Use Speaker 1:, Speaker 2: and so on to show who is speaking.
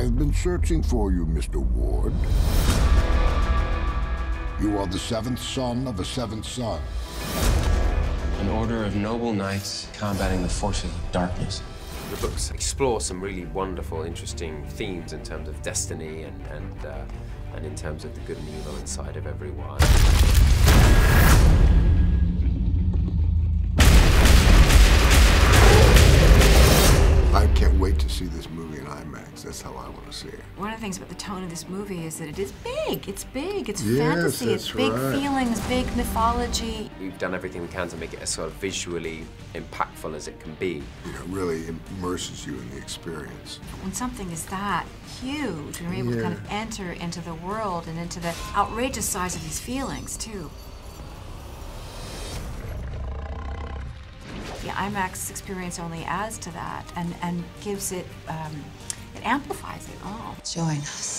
Speaker 1: I have been searching for you, Mr. Ward. You are the seventh son of a seventh son.
Speaker 2: An order of noble knights combating the forces of darkness.
Speaker 3: The books explore some really wonderful, interesting themes in terms of destiny and, and, uh, and in terms of the good and evil inside of everyone.
Speaker 1: See this movie in IMAX. That's how I want to see it.
Speaker 4: One of the things about the tone of this movie is that it is big. It's big. It's
Speaker 1: Yes,
Speaker 4: fantasy. It's big
Speaker 1: right.
Speaker 4: feelings, big mythology.
Speaker 3: We've done everything we can to make it as sort of visually impactful as it can be.
Speaker 1: You know, it really immerses you in the experience.
Speaker 4: When something is that huge, and you're able to kind of enter into the world and into the outrageous size of these feelings too. The IMAX experience only adds to that and, and gives it, um, it amplifies it all.
Speaker 5: Join us.